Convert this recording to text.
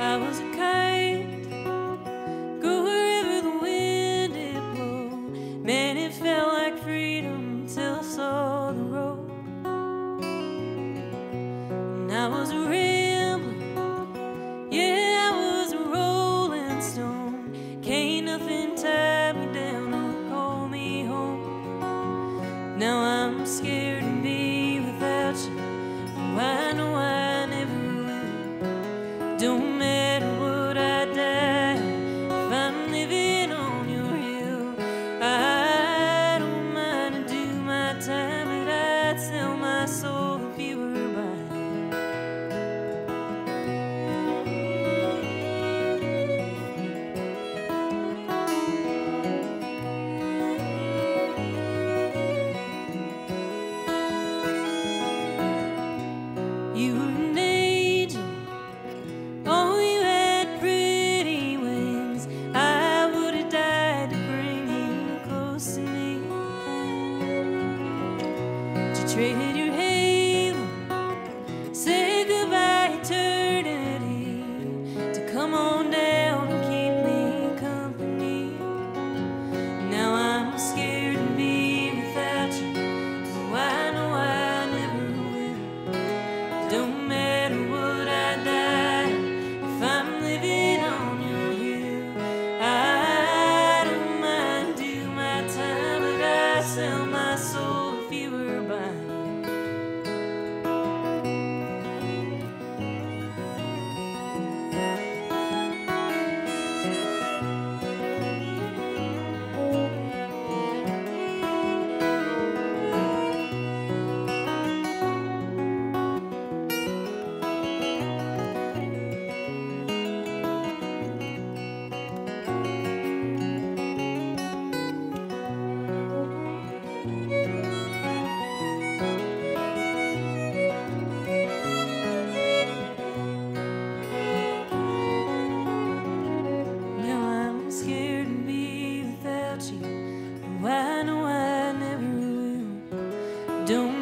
I was a kite, go wherever the wind it blew. Man, it felt like freedom till I saw the road. And I was a yeah, I was a stone. Can't nothing tie me down or call me home. Now I'm scared to be without you. Why oh, treated you don't